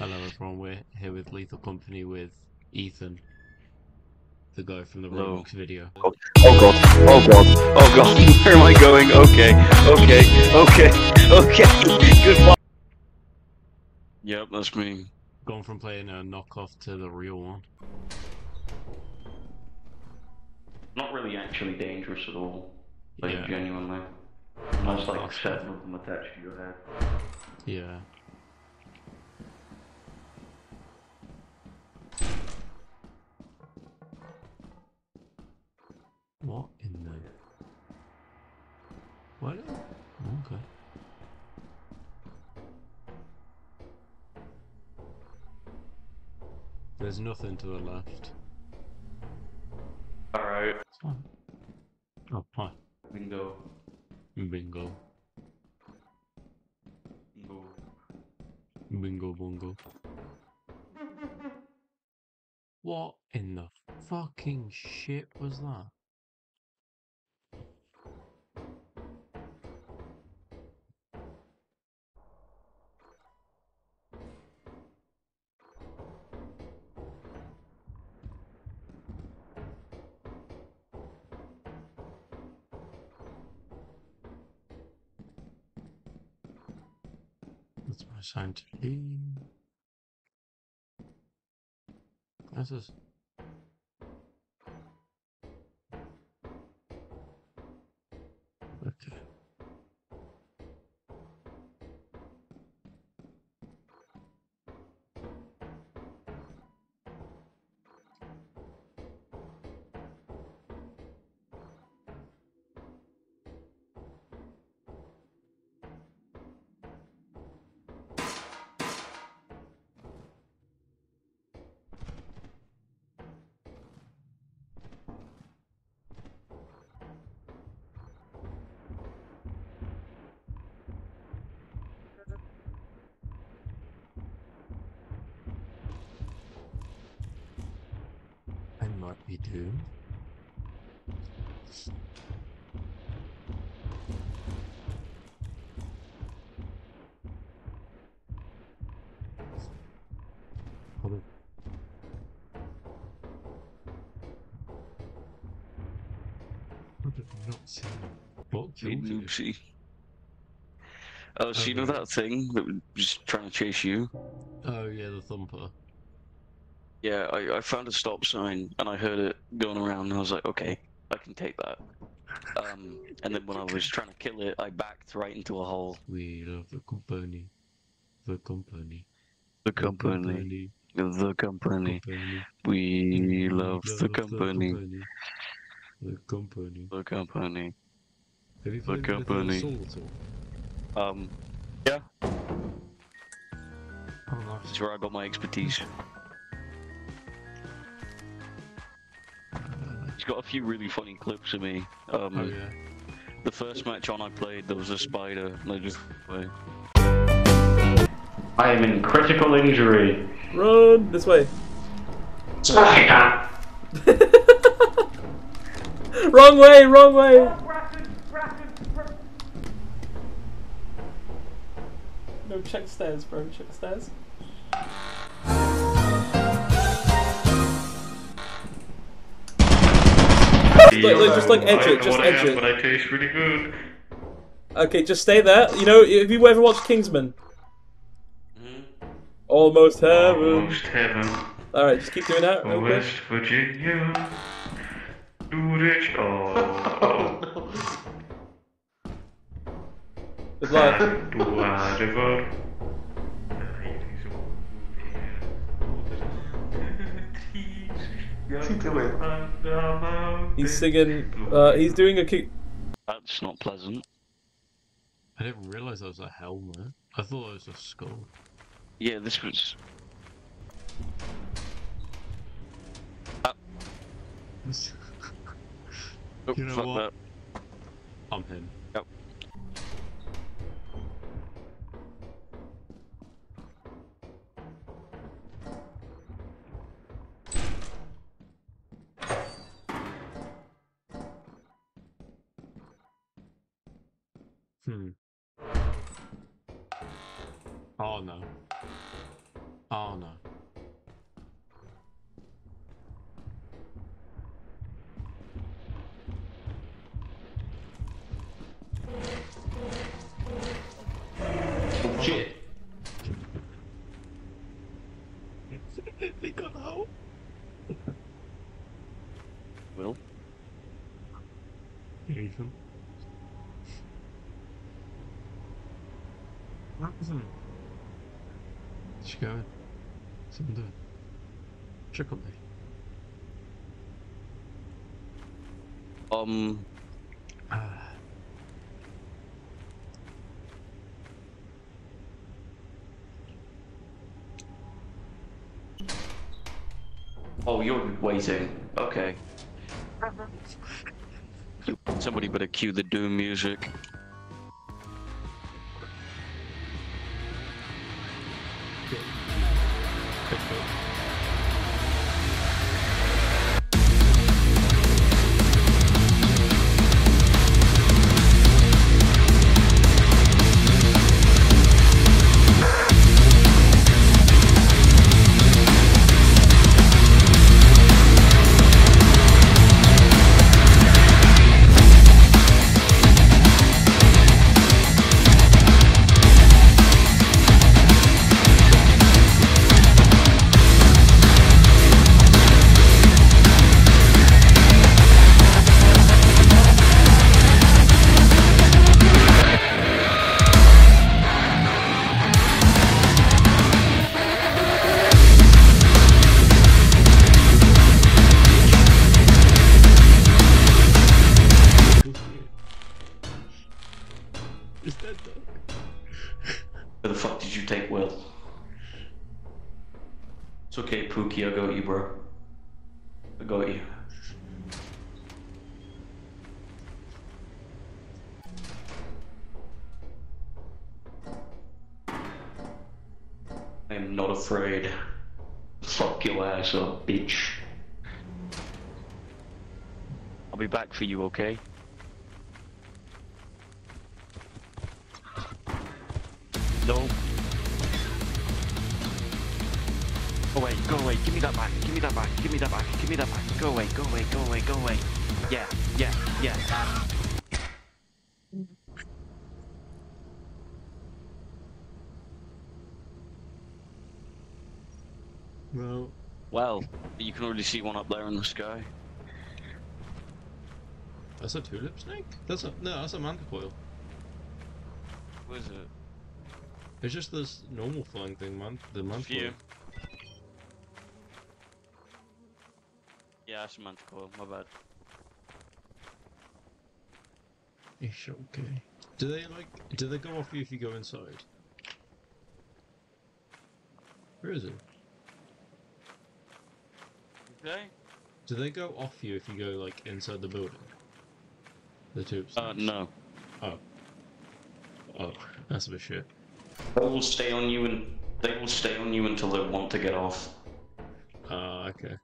Hello everyone, we're here with Lethal Company with Ethan, the guy from the Hello. Roblox video. Oh, oh god, oh god, oh god, where am I going? Okay, okay, okay, okay, goodbye. Yep, that's me. Gone from playing a knockoff to the real one. Not really actually dangerous at all. Like, Yeah. genuinely. Unless, like, That's seven of them attached to your head. Yeah. What in the... What? Okay. There's nothing to the left. Alright. Oh, oh hi. Bingo. Bingo. Bingo. Bingo bongo. What in the fucking shit was that? That's my sign to you? Oopsie. Oh, so you know that thing that was just trying to chase you? Oh yeah, the thumper. Yeah, I, I found a stop sign and I heard it going around and I was like, okay, I can take that. Um, and then when I was trying to kill it, I backed right into a hole. We love the company. The company. The The company, the company, company. we love the company, The company. the company. Have you The played anything on company. Soul at all? Um, yeah, Oh, nice. that's where I got my expertise. He's got a few really funny clips of me. Um, Oh yeah. the first match on I played, there was a spider, and I just play. I am in critical injury. Run this way. wrong way, wrong way. No, check stairs, bro. Check stairs. Like, like, just like edge it, just edge it. But I taste really good. Okay, just stay there. You know, have you ever watched Kingsman? Hmm? Almost heaven. Almost heaven. Alright, just keep doing that. real quick. West Virginia. Dulwich. Oh. Good luck. Du whatever. He's singing. Uh, he's doing a kick. That's not pleasant. I didn't realize that was a helmet. I thought it was a skull. Yeah, this was. Oh, You know what? that. I'm him. Hmm. Oh no. Oh no. Oh, shit. they got out. Will? Ethan. Ethan. She going? Something doing? Check on me. Um, Ah. oh, you're waiting. Okay. Somebody better cue the Doom music. Not afraid. Fuck your ass up, bitch. I'll be back for you, okay? No. Go away, go away, give me that back, give me that back, give me that back, give me that back. Go away, go away, go away, go away. Yeah, yeah, yeah. Well, you can already see one up there in the sky. that's a tulip snake? That's a no, that's a manticoil. What is it? It's just this normal flying thing, man. The manticoil. Yeah, that's a manticore, my bad. Ish, okay. Do they like? Do they go off you if you go inside? Where is it? Okay. Do they go off you if you go like inside the building? The tubes. Uh, no. Oh. Oh, that's a bit shit. They will stay on you and they will stay on you until they want to get off. Ah, okay.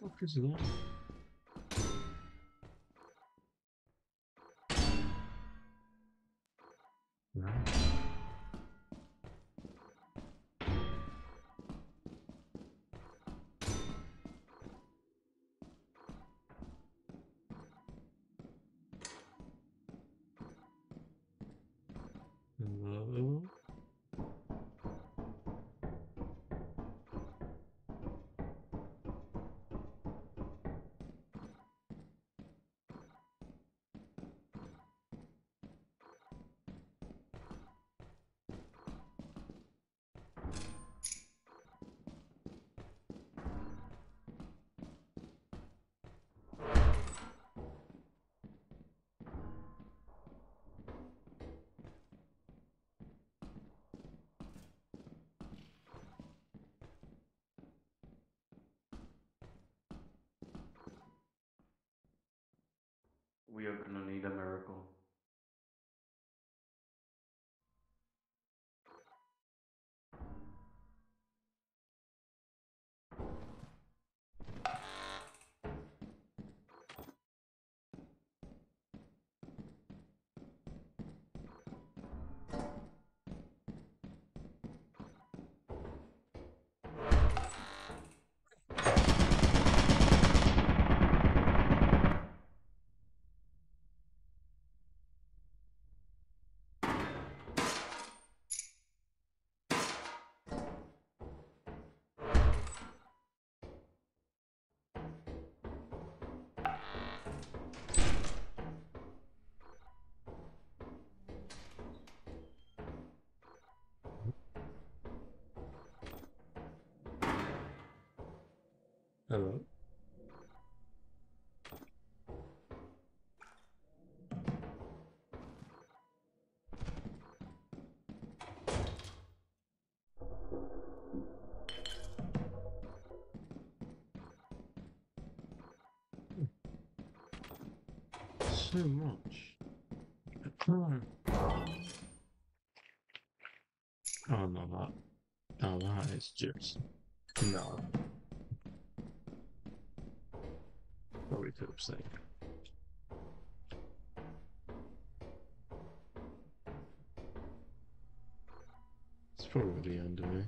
The fuck is that? Hello. So much. Oh. No, that. That is just. No. Probably could have saved. It's probably under me.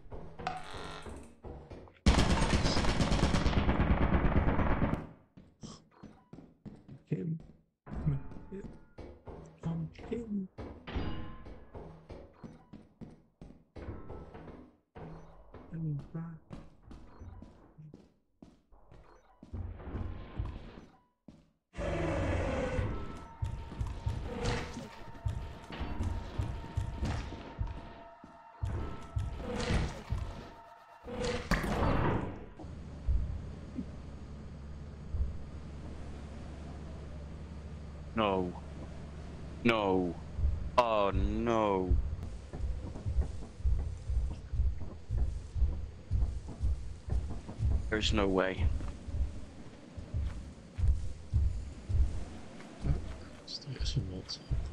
There's no way. Got some mods up.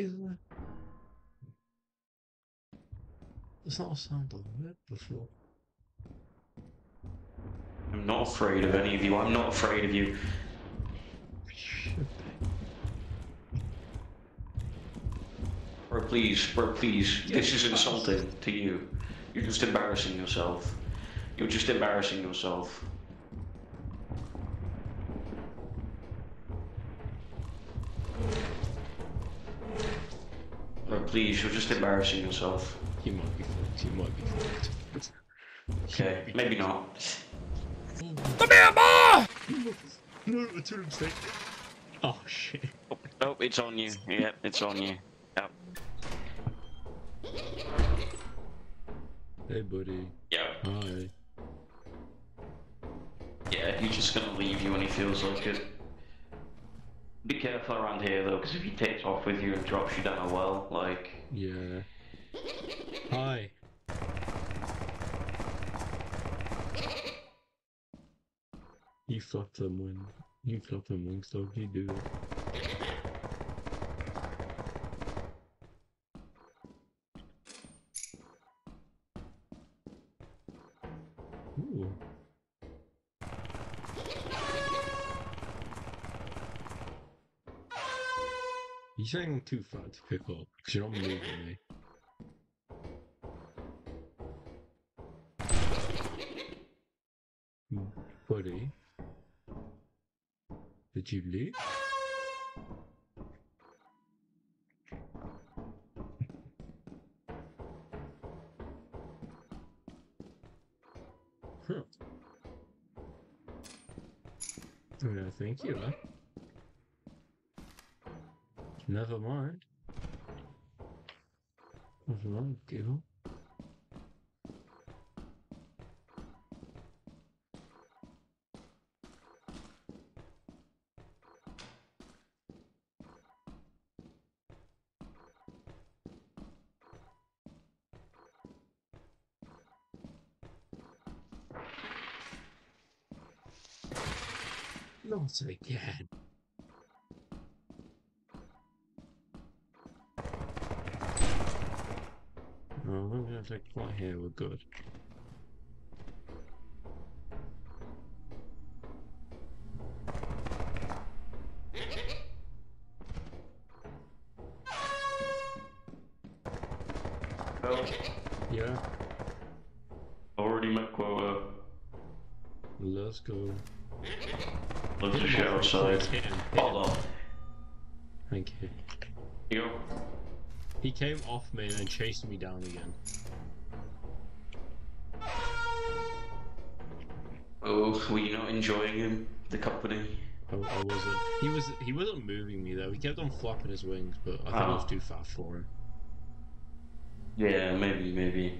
Is that? Uh, there's not a sound I've heard before. I'm not afraid of any of you. I'm not afraid of you. Bro, please, bro, please. This is insulting to you. You're just embarrassing yourself. You're just embarrassing yourself. Please, you're just embarrassing yourself. You might be fucked. You might be fucked. Okay, maybe not. No, I took a mistake. Oh shit. Oh, oh, it's on you. Yep, it's on you. Yep. Hey buddy. Yep. Hi. Yeah, he's just gonna leave you when he feels like it. Be careful around here though, because if he takes off with you and drops you down a well, like, Yeah. Hi. You flop them when you flop them wings, dog. Do it. Saying too fat to pick up because you're not moving me. Buddy, did you leave? Huh. Oh, yeah, thank you, huh? Never mind. Never mind, deal. Not again. I'm gonna take fly here, we're good. Well, Yeah, already met quota. let's go. Let's just outside. Hold on. Thank you. You go. He came off me and then chased me down again. Oh, were you not enjoying him? The company? I, I wasn't. He was. He wasn't moving me though. He kept on flapping his wings, but I think I was Oh. too fast for him. Yeah, maybe, maybe.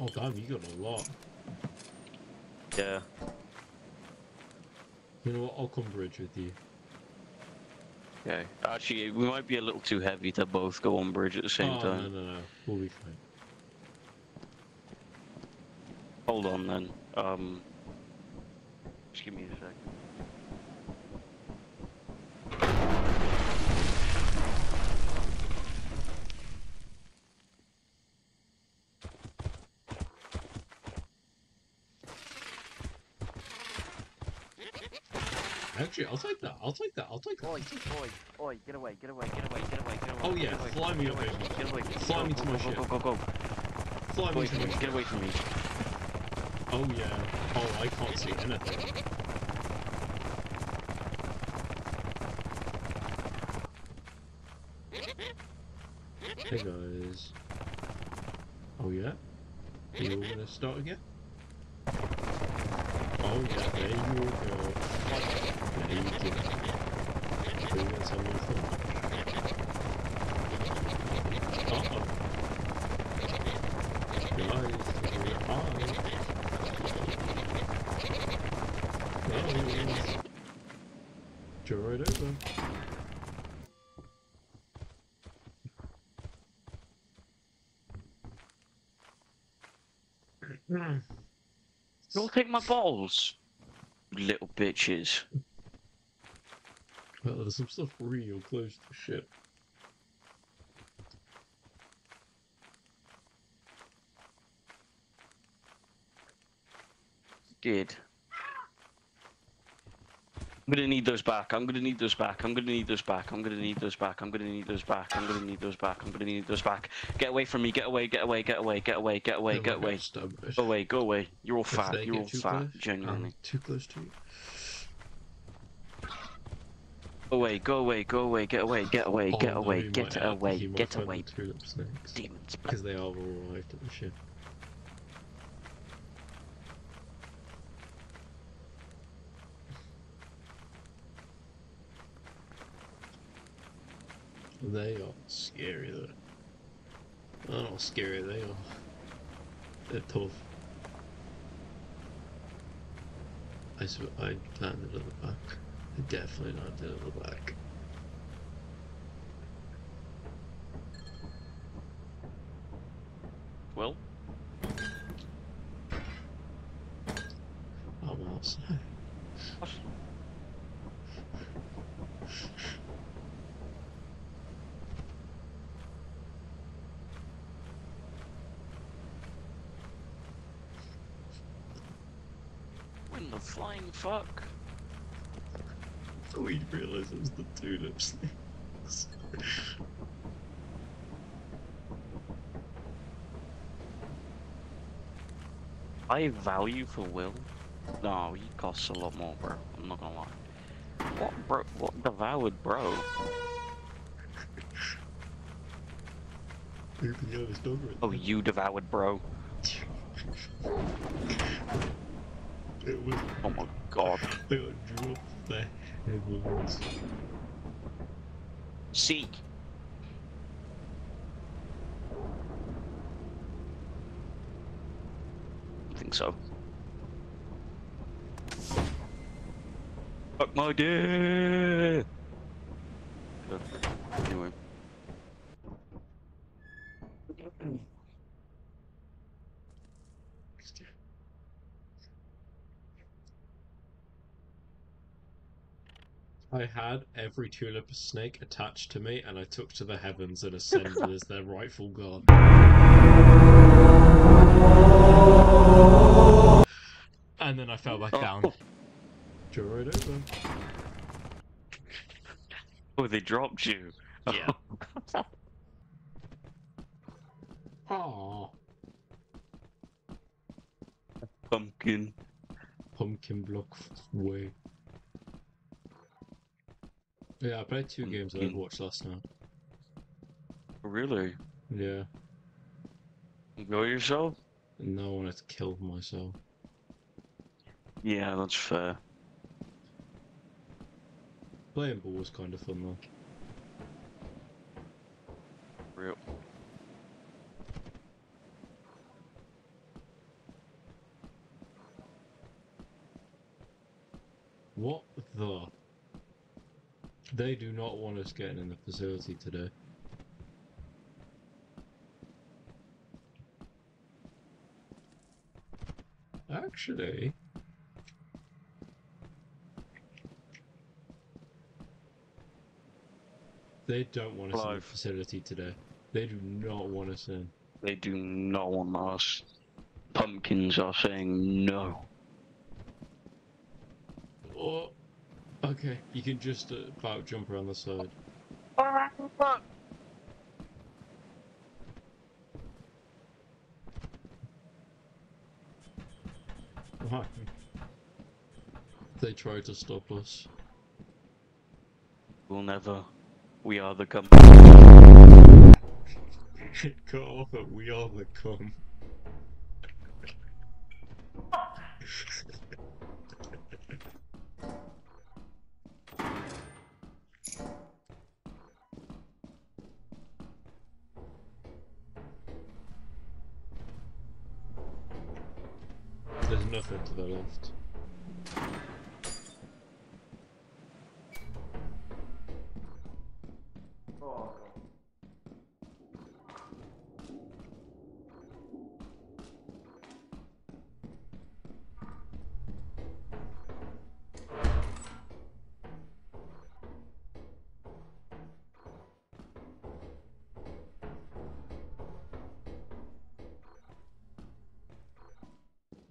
Oh damn, you got a lot. Yeah. You know what? I'll come bridge with you. Okay. Actually, we might be a little too heavy to both go on bridge at the same oh time. no no no, we'll be fine. Hold on then. Um. Just give me a sec. Actually, I'll take that. I'll take that. I'll take that. Oi, oi, oi, get away, get away, get away, get away, get away. Oh, yeah, fly me up, away. Get away, Fly me to my ship. Go, go, go, go. Fly me away to from my me, ship. get away from me. Oh yeah. Oh, I can't see anything. Hey guys. Oh yeah? Are you all gonna start again? Oh yeah, there you go. There you go. Bring us on your phone. Uh-oh. Guys, we're on. Guys. Go right over. Hmm. You'll take my balls. Little bitches. Well, there's some stuff real close to ship. Did. I'm gonna need those back. I'm gonna need those back. I'm gonna need those back. I'm gonna need those back. I'm gonna need those back. I'm gonna need those back. I'm gonna need those back. Get away from me. Get away. Get away. Get away. Get away. Get away. Get away. Go away. Go away. You're all fat. You're get all fat. Genuinely. I'm too close to you. Go away. Go away. Go away. Get away. Get away. Get away. Get away. Get away. the tulip snakes. Demons. Because they are all arrived at the ship. They are scary though. I how scary they are. They're tough. I I landed at the back. I definitely landed at the back. Well, I'm outside. when the flying fuck? We realised it was the tulip snakes. I value for Will. No, he costs a lot more, bro. I'm not gonna lie. What, bro? What devoured, bro? Who can go this dog right Oh, you devoured, bro. It was Oh my god. they got dropped the heavens. Seek. I think so. Fuck my dick. Anyway. I had every tulip snake attached to me, and I took to the heavens and ascended as their rightful god. And then I fell back oh. down. Oh. Right over. Oh, they dropped you. Yeah. Aww. Pumpkin. Pumpkin block way. Yeah, I played two hmm, games of Pumpkin. Hmm. Overwatch last night. Really? Yeah. Enjoy yourself? No, I wanted to kill myself. Yeah, that's fair. Playing ball was kind of fun though. Real. What the? They do not want us getting in the facility today. Actually, they don't want us in the facility today. They do not want us in. They do not want us. Pumpkins are saying no. Oh, okay. You can just uh, about jump around the side. Why? They tried to stop us. We'll never. We are the company. Cut off at we are the cum.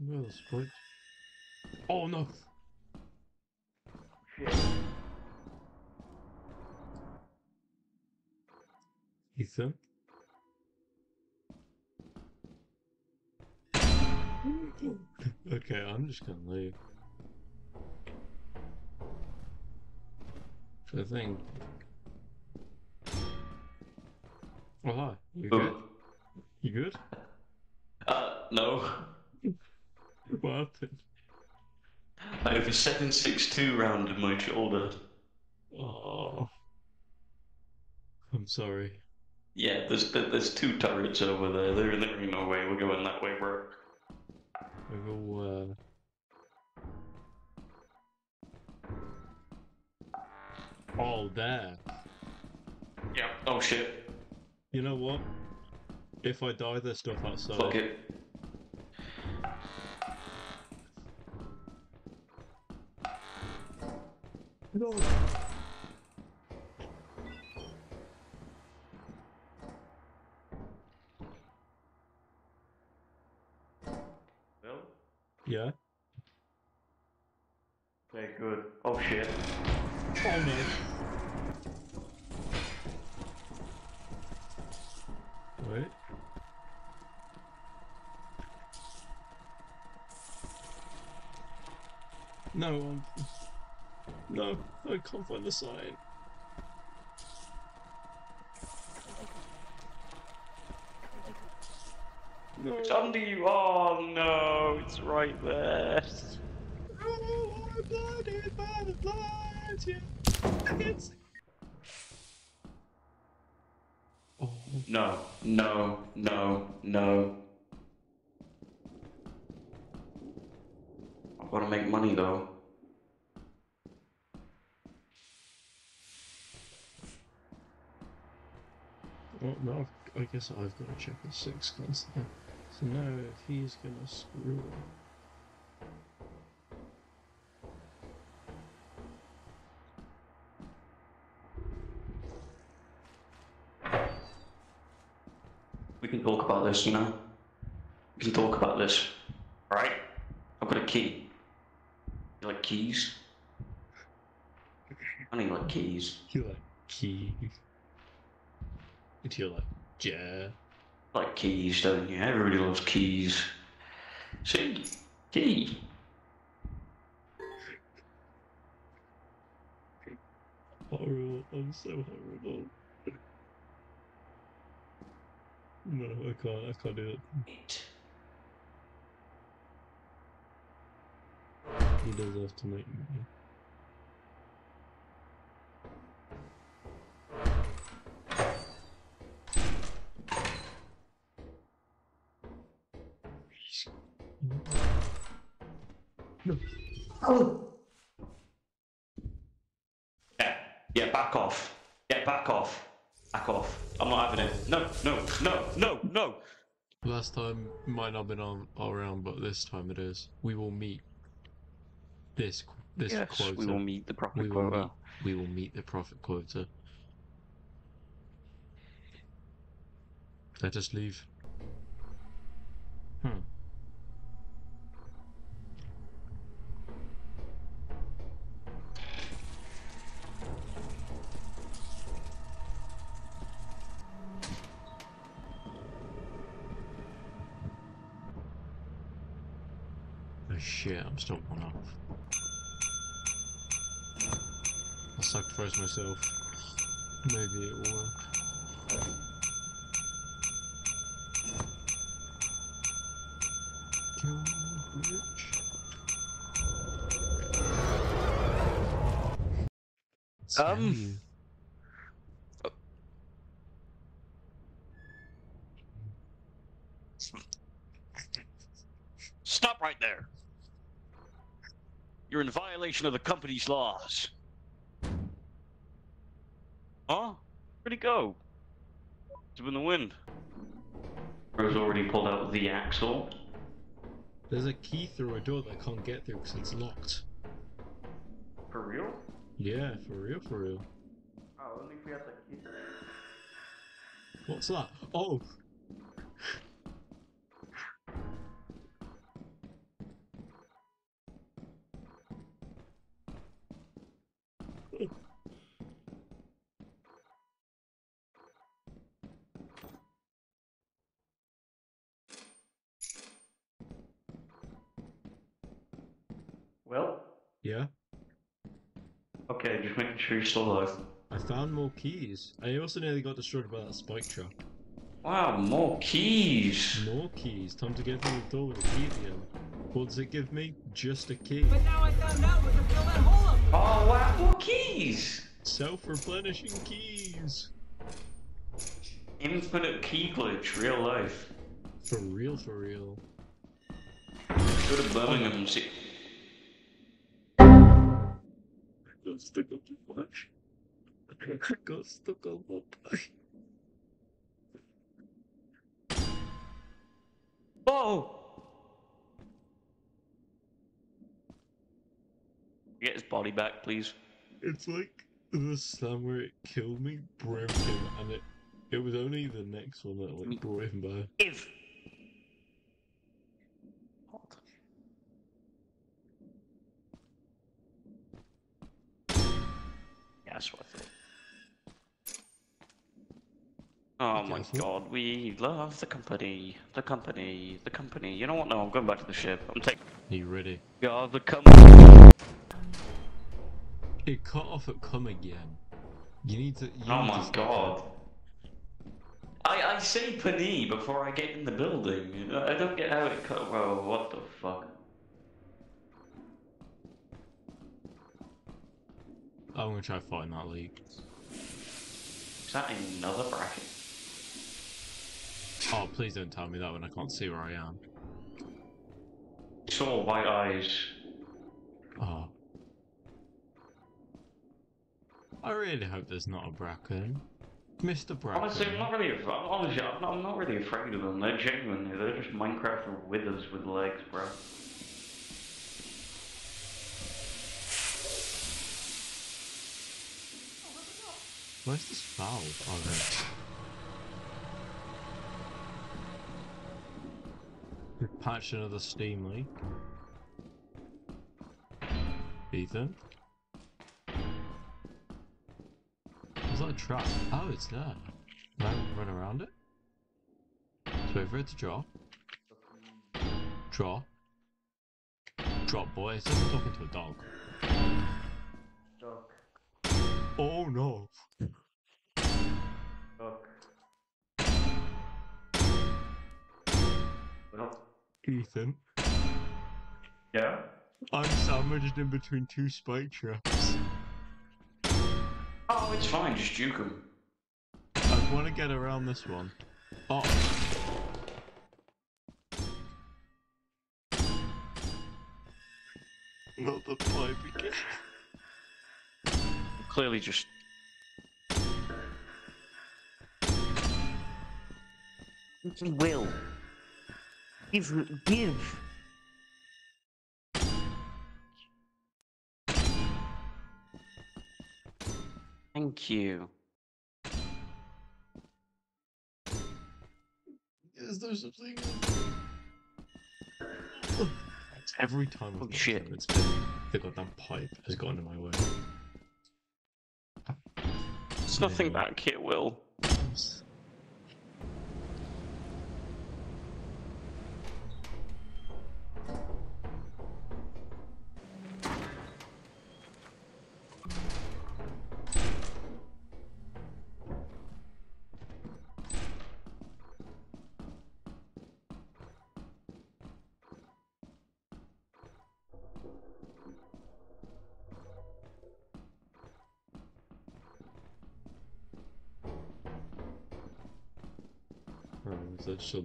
Well, that's point. Oh no! Shit. Ethan? okay, I'm just gonna leave. I think. Oh hi, you oh. good? You good? Uh, no. What happened? I have a 762 round in my shoulder. Oh. I'm sorry. Yeah, there's there's two turrets over there. There, there ain't no way we're going that way, bro. Go, uh... Oh, there. Yeah. Oh shit. You know what? If I die, there's stuff outside. Fuck it. Well. Yeah? Okay, good. Oh shit. Oh no. Wait. No, um, no, I can't find the sign. It's under you. Oh no, it's right there. Oh, I'm blinded by the lights, yeah. It's... Oh, No, no, no, no. I've got to make money though. well, no, I've- I guess I've got to check the six guns then. So now if he's gonna screw it. We can talk about this, you know? We can talk about this. Alright? I've got a key. You like keys? I need like keys. You like keys? And you're like, yeah. Like keys, don't you? Everybody loves keys. See? Key. Horrible. I'm so horrible. No, I can't. I can't do it. He does have to make me. Yeah, yeah, back off. Yeah, back off. Back off. I'm not having it. No, no, no, no, no. Last time might not have been on all around, but this time it is. We will meet this this Yes, quota. we will meet the profit We will quota. meet, we will meet the profit quota. Let us leave. Hmm. Oh shit, I'm still one off. I'll myself. Maybe it will work. Kill the bitch. Um. Stop right there. You're in violation of the company's laws. Huh? Where'd he go? It's in the wind. Rose already pulled out the axle. There's a key through a door that I can't get through because it's locked. For real? Yeah, for real, for real. Oh, only if we had the key. What's that? Oh! Well, Yeah? okay, just making sure you're still alive. I found more keys. I also nearly got destroyed by that spike trap. Wow, more keys. More keys. Time to get through the door with a key at the end. What does it give me? Just a key. But now I found out where to fill that hole up. Oh wow, more keys. Self-replenishing keys. Infinite key glitch, real life. For real, for real. Go to Birmingham and see. Got stuck on the flash. Got stuck on my bike. Get his body back, please. It's like the slam where it killed me broke him, and it it was only the next one that like mm. brought him back. If. Yeah, that's what I thought. Oh my god, we love the company, the company, the company. You know what? No, I'm going back to the ship. I'm taking. Are you ready? Yeah, the company. It cut off at come again. You need to. You Oh need my to god. I, I say Panee before I get in the building. I don't get how it cut. Well, what the fuck? I'm gonna try fighting that leak. Is that another Bracken? Oh, please don't tell me that when I can't see where I am. Saw white eyes. Oh. I really hope there's not a Bracken. Mr. Bracken. Honestly, I'm not really. Honestly, I'm not, I'm not really afraid of them. They're genuinely. They're just Minecraft withers with legs, bro. Where's this valve? Oh, there. We've patched another steam leak. Ethan? Is that a trap? Oh, it's there. Can I run around it? So wait for it to drop. Drop. Drop, boy. It's I'm talking to a dog. Duck. Oh no. Duck. Well, Ethan. yeah. I'm sandwiched in between two spike traps. Oh, it's fine. Just juke them. I want to get around this one. Oh. Not the pipe again. Clearly just Will. Give. Give. thank you. Is there something? Every time I've Oh, shit. there, it's been the goddamn pipe has gone in my way. There's nothing Yeah. back here, Will. That just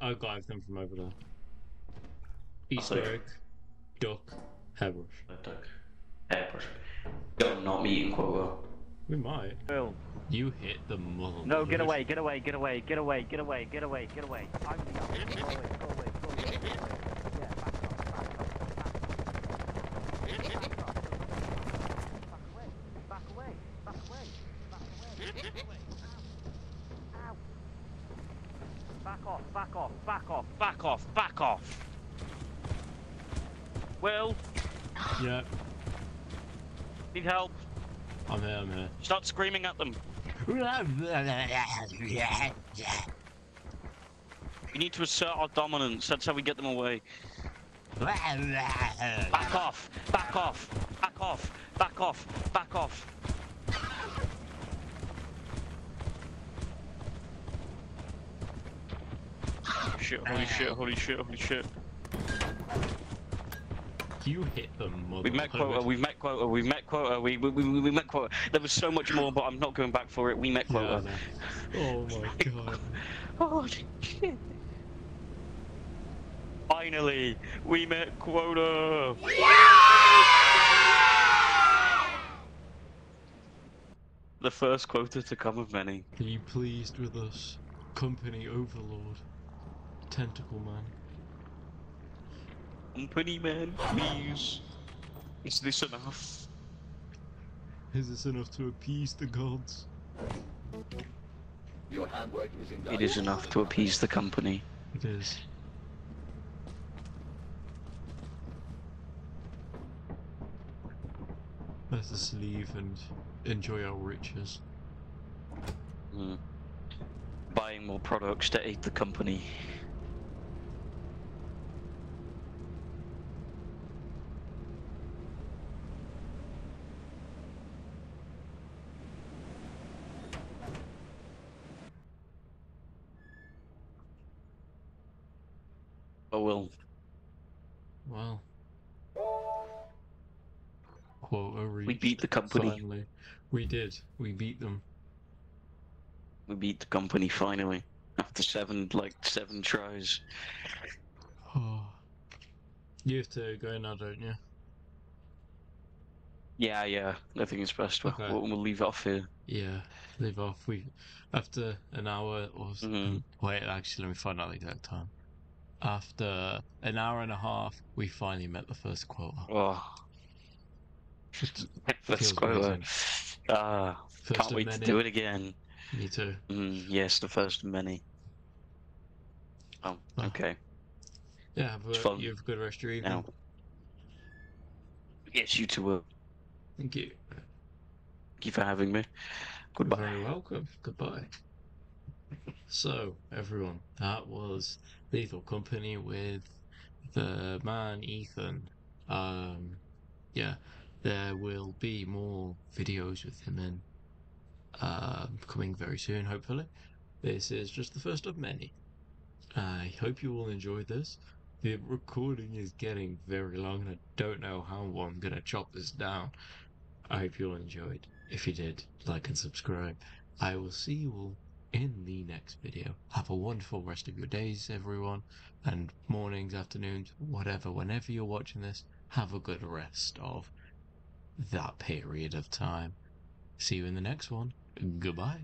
I got everything from over there. Easter Okay. egg, duck, hairbrush. A duck. Hairbrush. Got not meeting quota. We might. Will. You hit the mother. No, get away, get away, get away, get away, get away, get away, get away. I'm the. Go away, go away, go away, go away. Yeah, back up, back up, back up. Back away, back away, back away, back away, back away. Ow. Ow. Back off, back off, back off, back off, back off. Will, Yeah, need help. I'm here. I'm here. Start screaming at them. We need to assert our dominance. That's how we get them away. Back off! Back off! Back off! Back off! Back off! Shit, holy shit, holy shit, holy shit. You hit them, mother. We've met quota, we've met quota, we've met quota, we, we, we, we met quota. There was so much more, but I'm not going back for it. We met quota. know. Oh my god. Oh shit. Finally, we met quota. The first quota to come of many. Are you pleased with us, company overlord, tentacle man? Company man, please. Is this enough? Is this enough to appease the gods? It is enough to appease the company. It is. Let us leave and enjoy our riches. Mm. Buying more products to aid the company. Oh well. Well. Quota reached. We beat the company. Finally. We did. We beat them. We beat the company finally. After seven, like, seven tries. Oh. You have to go now, don't you? Yeah, yeah. I think it's best. We'll, Okay. we'll we'll leave it off here. Yeah, leave off. We after an hour or s- Mhm. wait, actually, let me find out the exact time. After an hour and a half, we finally met the first quota. Oh, that's quite a. Ah, can't wait many. to do it again. Me too. Mm, yes, the first of many. Oh, Ah. okay. Yeah, have a, you have a good rest of your evening. Now. Yes, you too will. Thank you. Thank you for having me. You're Goodbye. very welcome. Goodbye. So, everyone, that was Lethal Company with the man Ethan. Um, yeah, there will be more videos with him in um, coming very soon, hopefully. This is just the first of many. I hope you all enjoyed this. The recording is getting very long, and I don't know how I'm gonna chop this down. I hope you all enjoyed. If you did, like and subscribe. I will see you all in the next video. Have a wonderful rest of your days, everyone, and mornings, afternoons, whatever. Whenever you're watching this, have a good rest of that period of time. See you in the next one. Goodbye.